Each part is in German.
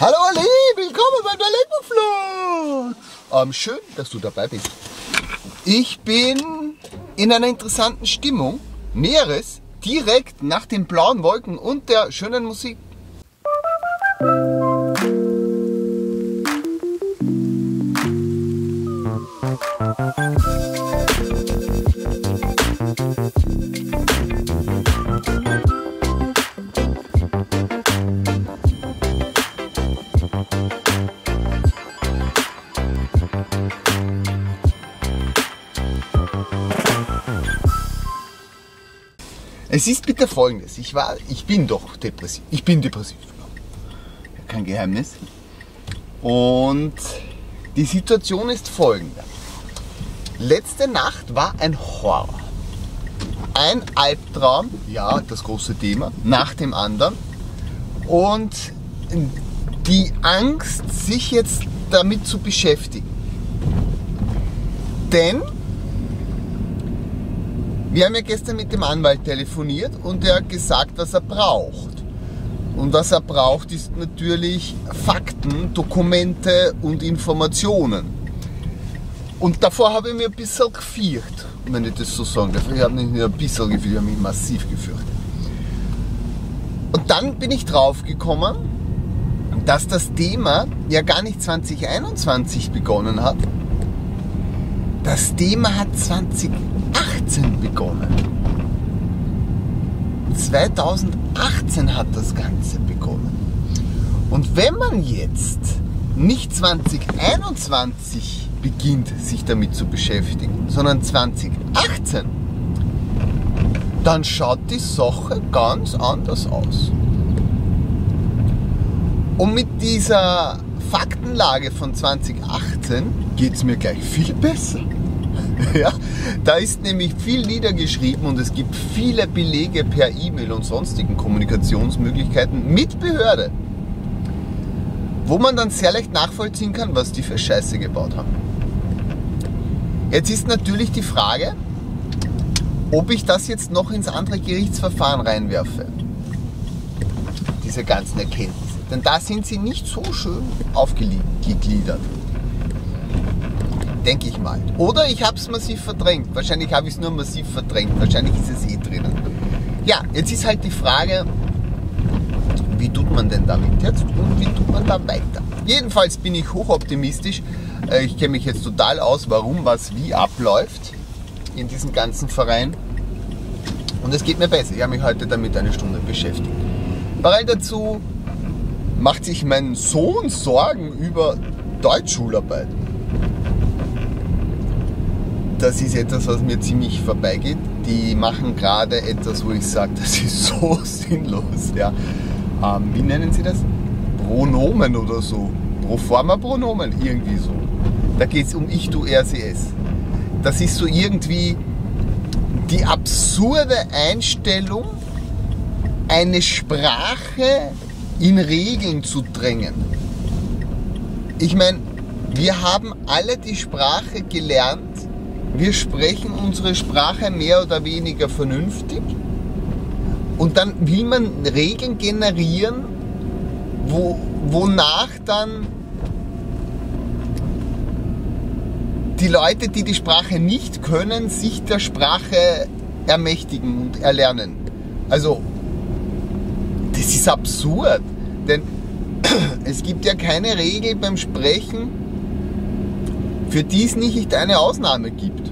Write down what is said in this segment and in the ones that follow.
Hallo Ali, willkommen beim Dialektflug. Ähm, schön, dass du dabei bist. Ich bin in einer interessanten Stimmung. Näheres direkt nach den blauen Wolken und der schönen Musik. Es ist bitte folgendes. Ich war, ich bin doch depressiv. Ich bin depressiv. Kein Geheimnis. Und die Situation ist folgende. Letzte Nacht war ein Horror. Ein Albtraum, ja, das große Thema, nach dem anderen. Und die Angst, sich jetzt damit zu beschäftigen. Denn wir haben ja gestern mit dem Anwalt telefoniert und er hat gesagt, was er braucht. Und was er braucht, ist natürlich Fakten, Dokumente und Informationen. Und davor habe ich mir ein bisschen gefürchtet, wenn ich das so sagen darf. Ich habe nicht nur ein bisschen gefürchtet, ich habe mich massiv gefürchtet. Und dann bin ich drauf gekommen, dass das Thema ja gar nicht 2021 begonnen hat. Das Thema hat 2018 begonnen. 2018 hat das Ganze begonnen. Und wenn man jetzt nicht 2021 beginnt, sich damit zu beschäftigen, sondern 2018, dann schaut die Sache ganz anders aus. Und mit dieser Faktenlage von 2018 geht es mir gleich viel besser. Ja, da ist nämlich viel niedergeschrieben und es gibt viele Belege per E-Mail und sonstigen Kommunikationsmöglichkeiten mit Behörde, wo man dann sehr leicht nachvollziehen kann, was die für Scheiße gebaut haben. Jetzt ist natürlich die Frage, ob ich das jetzt noch ins andere Gerichtsverfahren reinwerfe. Diese ganzen Erkenntnisse. Denn da sind sie nicht so schön aufgegliedert denke ich mal. Oder ich habe es massiv verdrängt. Wahrscheinlich habe ich es nur massiv verdrängt. Wahrscheinlich ist es eh drinnen. Ja, jetzt ist halt die Frage, wie tut man denn damit jetzt und wie tut man da weiter? Jedenfalls bin ich hochoptimistisch. Äh, ich kenne mich jetzt total aus, warum was wie abläuft in diesem ganzen Verein. Und es geht mir besser. Ich habe mich heute damit eine Stunde beschäftigt. Parallel dazu macht sich mein Sohn Sorgen über Deutschschularbeiten das ist etwas, was mir ziemlich vorbeigeht. Die machen gerade etwas, wo ich sage, das ist so sinnlos. Ja. Ähm, wie nennen sie das? Pronomen oder so. Proforma-Pronomen, irgendwie so. Da geht es um Ich, Du, Er, Sie, Es. Das ist so irgendwie die absurde Einstellung, eine Sprache in Regeln zu drängen. Ich meine, wir haben alle die Sprache gelernt, wir sprechen unsere Sprache mehr oder weniger vernünftig und dann will man Regeln generieren, wo, wonach dann die Leute, die die Sprache nicht können, sich der Sprache ermächtigen und erlernen. Also, das ist absurd, denn es gibt ja keine Regel beim Sprechen, für die es nicht eine Ausnahme gibt.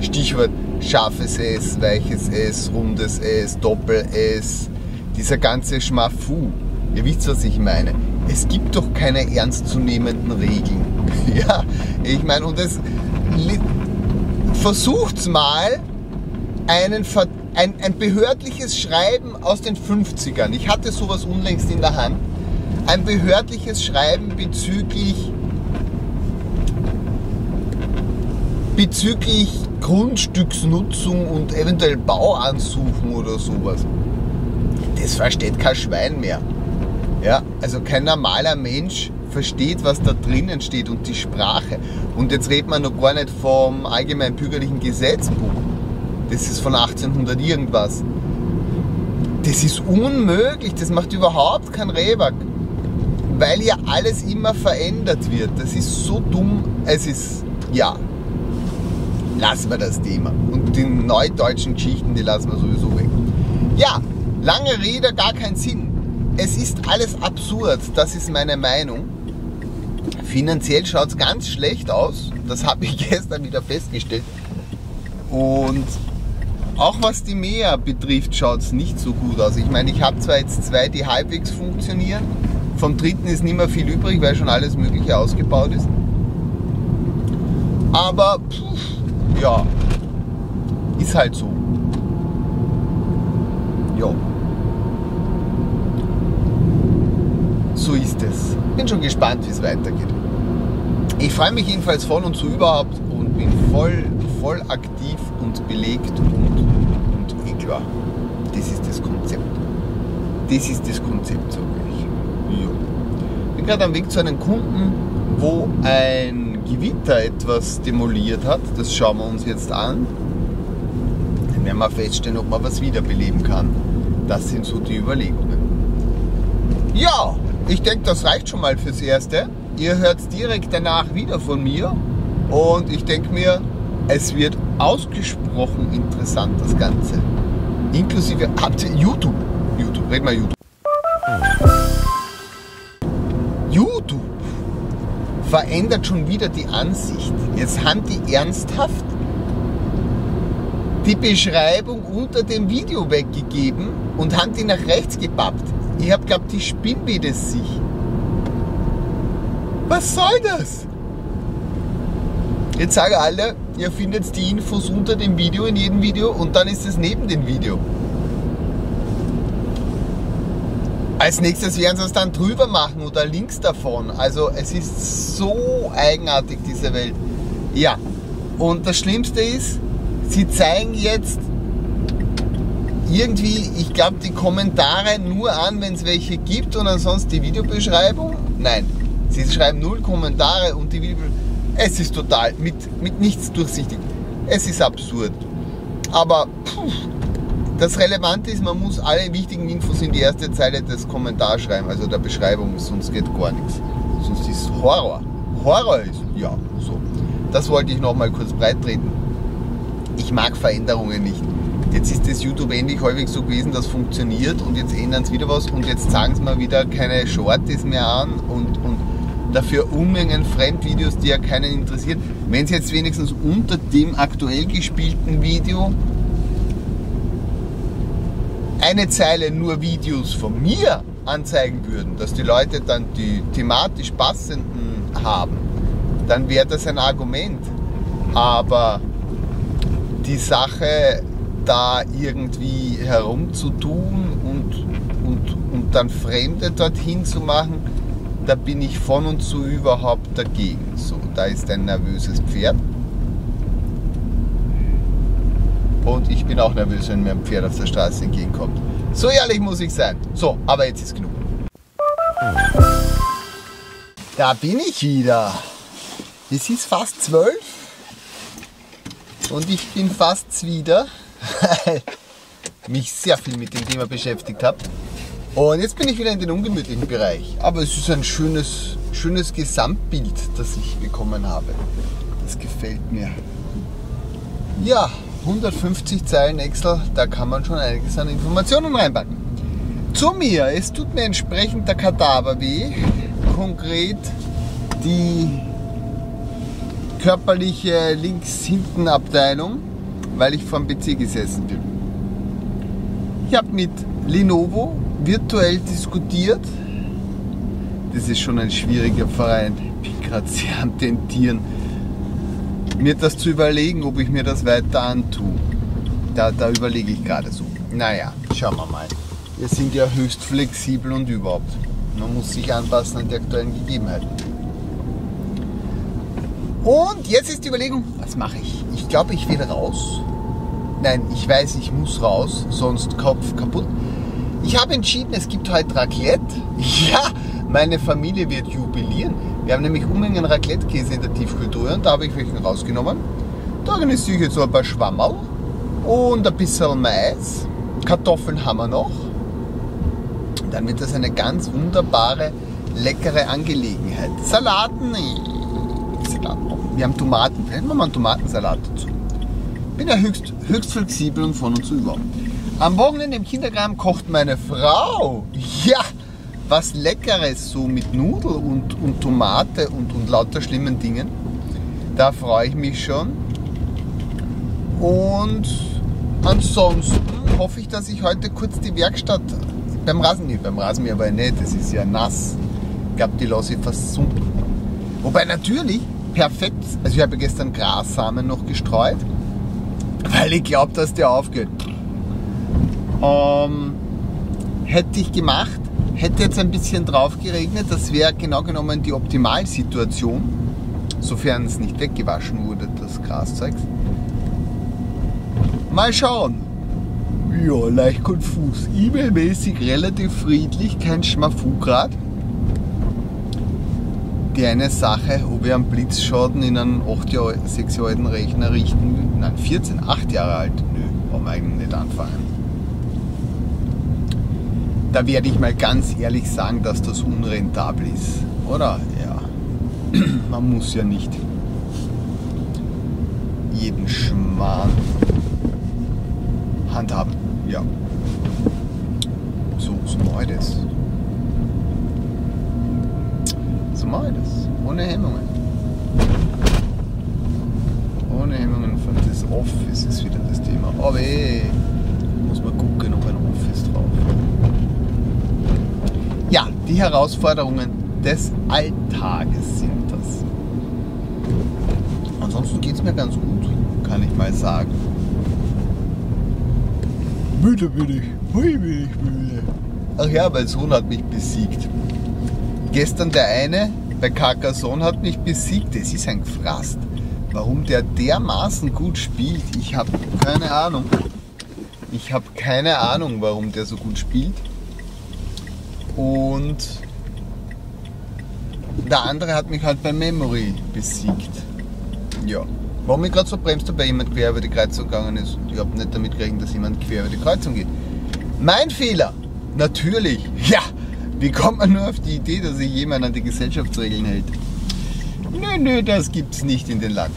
Stichwort scharfes S, weiches S, rundes S, Doppel-S, dieser ganze Schmafu. Ihr wisst, was ich meine. Es gibt doch keine ernstzunehmenden Regeln. ja, ich meine, und es versucht's mal, einen, ein, ein behördliches Schreiben aus den 50ern. Ich hatte sowas unlängst in der Hand. Ein behördliches Schreiben bezüglich bezüglich Grundstücksnutzung und eventuell Bauansuchen oder sowas. Das versteht kein Schwein mehr. Ja, also kein normaler Mensch versteht, was da drinnen steht und die Sprache. Und jetzt redet man noch gar nicht vom allgemein bürgerlichen Gesetzbuch. Das ist von 1800 irgendwas. Das ist unmöglich, das macht überhaupt kein Rehback. weil ja alles immer verändert wird. Das ist so dumm. Es ist, ja, lassen wir das Thema. Und die neudeutschen Geschichten, die lassen wir sowieso weg. Ja, lange Rede, gar keinen Sinn. Es ist alles absurd, das ist meine Meinung. Finanziell schaut es ganz schlecht aus. Das habe ich gestern wieder festgestellt. Und auch was die Meer betrifft, schaut es nicht so gut aus. Ich meine, ich habe zwar jetzt zwei, die halbwegs funktionieren. Vom dritten ist nicht mehr viel übrig, weil schon alles Mögliche ausgebaut ist. Aber pff, ja, ist halt so. Ja. So ist es. Bin schon gespannt, wie es weitergeht. Ich freue mich jedenfalls voll und so überhaupt und bin voll, voll aktiv und belegt und, und eh klar. Das ist das Konzept. Das ist das Konzept, sage ich. Ja. Bin gerade am Weg zu einem Kunden, wo ein Gewitter etwas demoliert hat. Das schauen wir uns jetzt an. Dann werden wir feststellen, ob man was wiederbeleben kann. Das sind so die Überlegungen. Ja, ich denke, das reicht schon mal fürs Erste. Ihr hört direkt danach wieder von mir und ich denke mir, es wird ausgesprochen interessant, das Ganze. Inklusive, habt YouTube? YouTube, red mal YouTube. YouTube verändert schon wieder die Ansicht. Jetzt haben die ernsthaft die Beschreibung unter dem Video weggegeben und haben die nach rechts gepappt. Ich hab glaubt, die spinnen wie das sich. Was soll das? Jetzt sagen alle, ihr findet die Infos unter dem Video, in jedem Video und dann ist es neben dem Video. Als nächstes werden sie es dann drüber machen oder links davon. Also es ist so eigenartig, diese Welt. Ja, und das Schlimmste ist, sie zeigen jetzt irgendwie, ich glaube, die Kommentare nur an, wenn es welche gibt und ansonsten die Videobeschreibung. Nein, Sie schreiben null Kommentare und die Bibel. Es ist total mit, mit nichts durchsichtig. Es ist absurd. Aber puh, das Relevante ist, man muss alle wichtigen Infos in die erste Zeile des Kommentars schreiben, also der Beschreibung, sonst geht gar nichts. Sonst ist Horror. Horror ist, ja, so. Das wollte ich nochmal kurz breit treten. Ich mag Veränderungen nicht. Jetzt ist das YouTube endlich häufig so gewesen, das funktioniert und jetzt ändern sie wieder was und jetzt sagen sie mal wieder keine Shorties mehr an und, und dafür Unmengen Fremdvideos, die ja keinen interessieren. Wenn sie jetzt wenigstens unter dem aktuell gespielten Video eine Zeile nur Videos von mir anzeigen würden, dass die Leute dann die thematisch passenden haben, dann wäre das ein Argument. Aber die Sache da irgendwie herumzutun und, und, und dann Fremde dorthin zu machen, da bin ich von und zu überhaupt dagegen. So, da ist ein nervöses Pferd. Und ich bin auch nervös, wenn mir ein Pferd auf der Straße entgegenkommt. So ehrlich muss ich sein. So, aber jetzt ist genug. Da bin ich wieder. Es ist fast zwölf. Und ich bin fast wieder, weil ich mich sehr viel mit dem Thema beschäftigt habe. Und jetzt bin ich wieder in den ungemütlichen Bereich. Aber es ist ein schönes, schönes Gesamtbild, das ich bekommen habe. Das gefällt mir. Ja, 150 Zeilen Excel, da kann man schon einiges an Informationen reinpacken. Zu mir, es tut mir entsprechend der Kadaver weh. Konkret die körperliche links-hinten Abteilung, weil ich vom PC gesessen bin. Ich habe mit Lenovo virtuell diskutiert. Das ist schon ein schwieriger Verein. Ich bin gerade sehr am Tentieren, mir das zu überlegen, ob ich mir das weiter antue. Da, da überlege ich gerade so. Naja, schauen wir mal. Wir sind ja höchst flexibel und überhaupt. Man muss sich anpassen an die aktuellen Gegebenheiten. Und jetzt ist die Überlegung, was mache ich? Ich glaube, ich will raus. Nein, ich weiß, ich muss raus, sonst Kopf kaputt. Ich habe entschieden, es gibt heute Raclette. Ja, meine Familie wird jubilieren. Wir haben nämlich Unmengen Raclette-Käse in der Tiefkultur und da habe ich welchen rausgenommen. Da organisiere ich jetzt so ein paar Schwammerl und ein bisschen Mais. Kartoffeln haben wir noch. Dann wird das eine ganz wunderbare leckere Angelegenheit. Salaten, wir haben Tomaten. Vielleicht machen wir einen Tomatensalat dazu. Bin ja höchst, höchst flexibel und von und zu über. Am Wochenende im Kindergarten kocht meine Frau. Ja, was Leckeres, so mit Nudel und, und Tomate und, und lauter schlimmen Dingen. Da freue ich mich schon. Und ansonsten hoffe ich, dass ich heute kurz die Werkstatt beim Rasenmäher, beim Rasenmäher aber nicht, das ist ja nass. Ich glaube, die lasse ich versunken. Wobei natürlich perfekt, also ich habe gestern Grassamen noch gestreut, weil ich glaube, dass der aufgeht. Ähm, hätte ich gemacht, hätte jetzt ein bisschen drauf geregnet, das wäre genau genommen die Optimalsituation, sofern es nicht weggewaschen wurde, das Graszeugs. Mal schauen. Ja, leicht konfus. E-Mail-mäßig relativ friedlich, kein Schmafu grad. Die eine Sache, ob wir einen Blitzschaden in einen 8 Jahre, 6 Jahre alten Rechner richten, nein, 14, 8 Jahre alt, nö, wollen wir eigentlich nicht anfangen. Da werde ich mal ganz ehrlich sagen, dass das unrentabel ist, oder? Ja, man muss ja nicht jeden Schmarrn handhaben. Ja. So, so mache ich das. So mache ich das. Ohne Hemmungen. Ohne Hemmungen von das Office ist wieder das Thema. Aber ey, muss man gucken, ob ein Office drauf Ja, die Herausforderungen des Alltages sind das. Ansonsten geht es mir ganz gut, kann ich mal sagen. Müde bin ich. Hui, bin ich müde. Ach ja, mein Sohn hat mich besiegt. Gestern der eine bei Carcassonne hat mich besiegt. Das ist ein Gefrast. Warum der dermaßen gut spielt, ich habe keine Ahnung. Ich habe keine Ahnung, warum der so gut spielt. Und der andere hat mich halt bei Memory besiegt. Ja. Warum ich gerade so bremst, bei jemand quer über die Kreuzung gegangen ist. Ich habe nicht damit gerechnet, dass jemand quer über die Kreuzung geht. Mein Fehler! Natürlich! Ja! Wie kommt man nur auf die Idee, dass sich jemand an die Gesellschaftsregeln hält? Nö, nö, das gibt's nicht in den Land.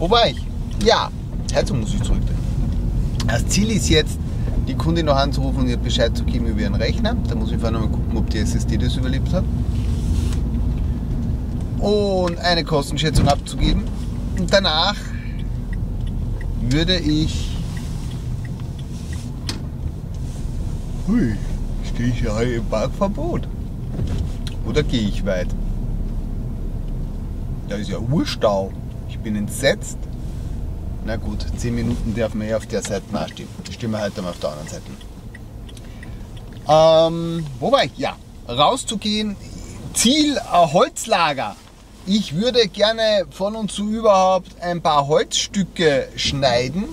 Wo war ich? Ja, Herzog muss ich zurückdenken. Das Ziel ist jetzt, die Kundin noch anzurufen und ihr Bescheid zu geben über ihren Rechner. Da muss ich vorher noch mal gucken, ob die SSD das überlebt hat. Und eine Kostenschätzung abzugeben und danach würde ich. Hui, stehe ich ja im Parkverbot? Oder gehe ich weit? Da ist ja Urstau. Ich bin entsetzt. Na gut, 10 Minuten dürfen wir ja auf der Seite nachstehen. Stehen wir heute mal auf der anderen Seite. Ähm, wo war ich? Ja, rauszugehen. Ziel äh, Holzlager. Ich würde gerne von und zu überhaupt ein paar Holzstücke schneiden,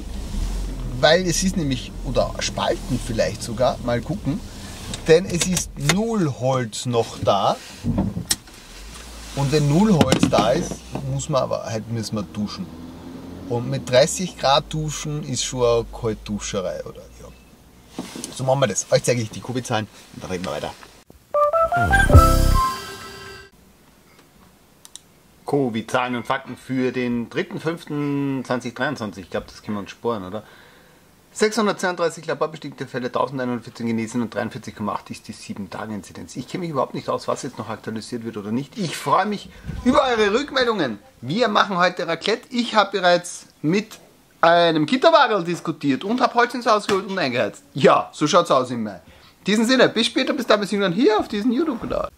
weil es ist nämlich, oder spalten vielleicht sogar, mal gucken, denn es ist null Holz noch da. Und wenn null Holz da ist, muss man aber halt müssen wir duschen. Und mit 30 Grad duschen ist schon eine Kaltduscherei, oder? Ja. So machen wir das. Euch zeige ich die Kubizahlen und dann reden wir weiter. Covid-Zahlen und Fakten für den 3.5.2023. Ich glaube, das können wir uns sporen, oder? 632 laborbestimmte Fälle, 1114 genesen und 43,8 ist die 7-Tage-Inzidenz. Ich kenne mich überhaupt nicht aus, was jetzt noch aktualisiert wird oder nicht. Ich freue mich über eure Rückmeldungen. Wir machen heute Raclette. Ich habe bereits mit einem Kinderwagel diskutiert und habe Holz ins Haus geholt und eingeheizt. Ja, so schaut's aus im Mai. In diesem Sinne, bis später, bis dann, bis dann hier auf diesem YouTube-Kanal.